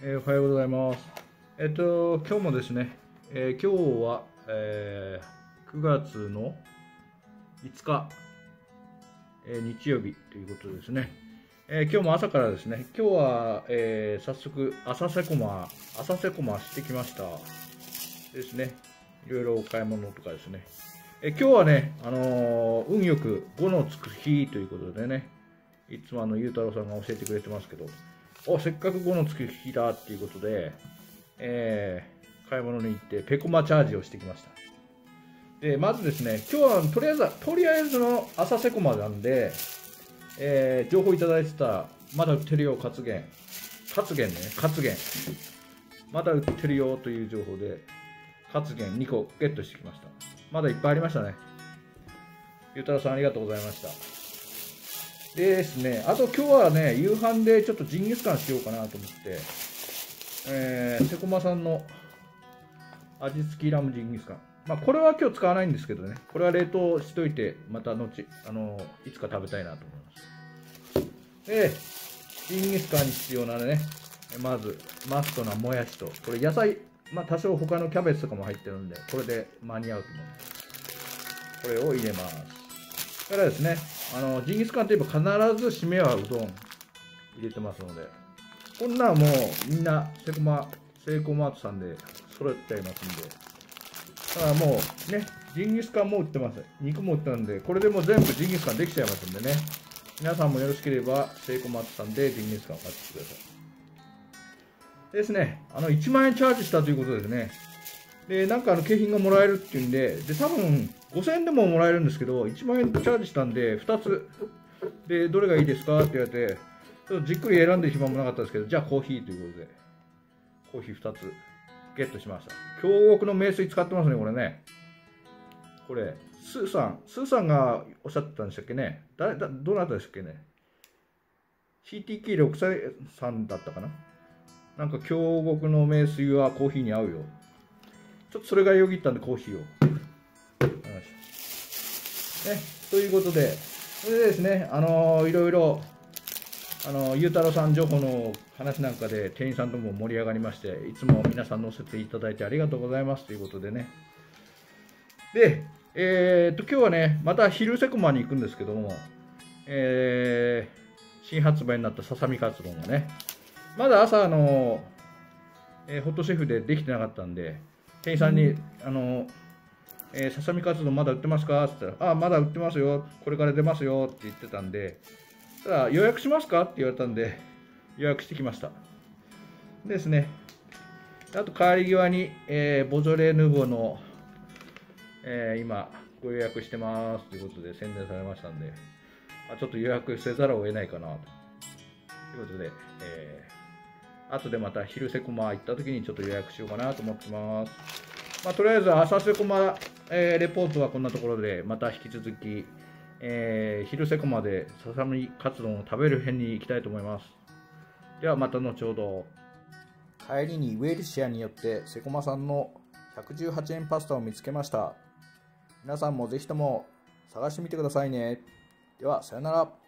えーおはようございます。えっと、今日もですね、えー今日は、えー9月の5日、え日曜日ということですね。え今日も朝からですね、今日は、え早速、浅瀬駒、浅瀬駒してきました。ですね。いろいろお買い物とかですね。え今日はね、あの運よく5のつく日ということでね、いつもあの、ゆうたろうさんが教えてくれてますけど、おせっかく5のつく日だっていうことで、えー買い物に行ってペコマチャージをしてきました。でまずですね今日はとりあえずとりあえずの浅瀬駒なんで、えー情報いただいてたまだ売ってるよ活源活源ね活源まだ売ってるよという情報で活源2個ゲットしてきました。まだいっぱいありましたね。ゆうたろうさんありがとうございました。ですね、あと今日はね、夕飯でちょっとジンギスカンしようかなと思って、えー、セコマさんの味付きラムジンギスカン。まあ、これは今日使わないんですけどね、これは冷凍しといて、また後、あの、いつか食べたいなと思います。で、ジンギスカンに必要なね、まず、マストなもやしと、これ野菜、まあ、多少他のキャベツとかも入ってるんで、これで間に合うと思います。これを入れます。からですね、あのジンギスカンといえば必ず締めはうどん入れてますので、こんなんもうみんなセコマ、セイコマートさんで揃っちゃいますんで、ただもうね、ジンギスカンも売ってます。肉も売ってるんで、これでもう全部ジンギスカンできちゃいますんでね、皆さんもよろしければセイコマートさんでジンギスカンを買ってきてください。ですね、あの1万円チャージしたということですね。で、なんかあの景品がもらえるっていうんで、で、多分5000円でももらえるんですけど、1万円チャージしたんで、2つ、で、どれがいいですか？って言われて、ちょっとじっくり選んでる暇もなかったですけど、じゃあコーヒーということで、コーヒー2つゲットしました。京極の名水使ってますね、これね。これ、スーさん、スーさんがおっしゃってたんでしたっけね？誰だどなたでしたっけね？CTK6 歳さんだったかな？なんか京極の名水はコーヒーに合うよ。ちょっとそれがよぎったんでコーヒーを。ということで、それでですね、あのーいろいろ、あのーゆうたろうさん情報の話なんかで店員さんとも盛り上がりまして、いつも皆さん載せていただいてありがとうございます。ということでね。で、えー、っと、今日はね、また昼セコマに行くんですけども、えー新発売になったささみカツ丼がね、まだ朝、あのーえーホットシェフでできてなかったんで、店員さんに、あのえーささみカツ丼まだ売ってますか？って言ったら、あ、まだ売ってますよ、これから出ますよって言ってたんで、ただ予約しますか？って言われたんで、予約してきました。ですね。あと、帰り際に、えーボジョレ・ヌーボーの、えー今、ご予約してますということで宣伝されましたんで、あちょっと予約せざるを得ないかなと。いうことで、えー後でまた昼セコマ行った時にちょっと予約しようかなと思ってます。まあ、とりあえず朝セコマ、えーレポートはこんなところで、また引き続き、えー昼セコマでささみカツ丼を食べる辺に行きたいと思います。ではまた後ほど。帰りにウェルシアによってセコマさんの118円パスタを見つけました。皆さんもぜひとも探してみてくださいね。では、さよなら。